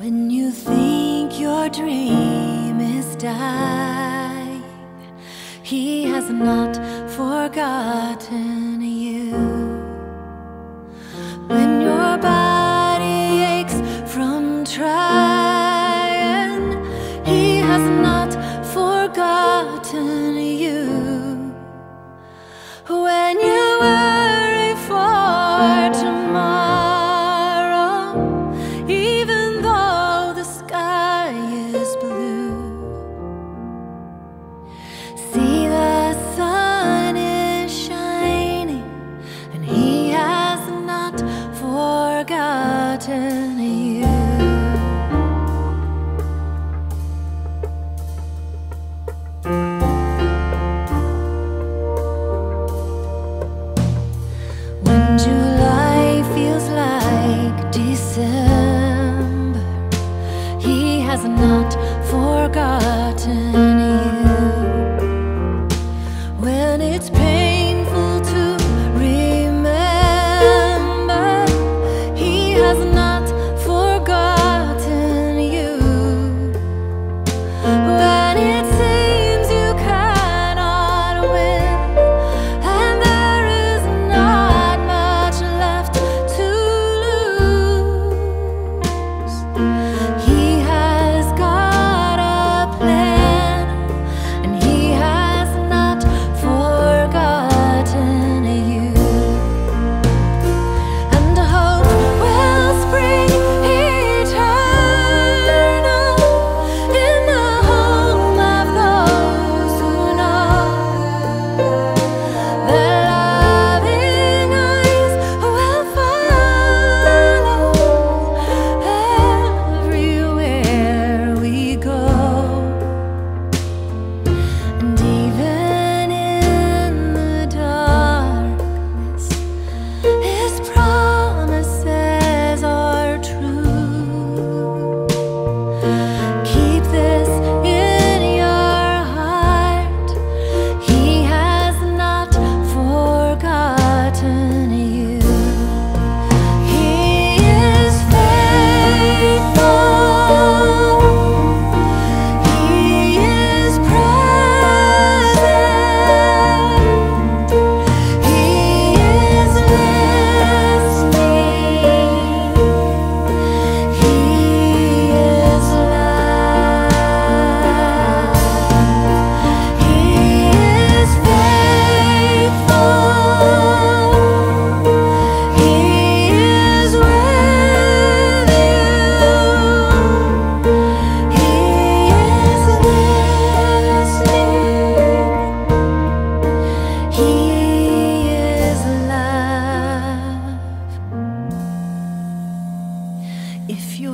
When you think your dream is dying, He has not forgotten you. When your body aches from trying, He has not forgotten you. Forgotten you. When July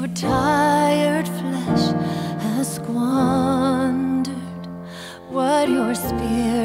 your tired flesh has squandered what your spirit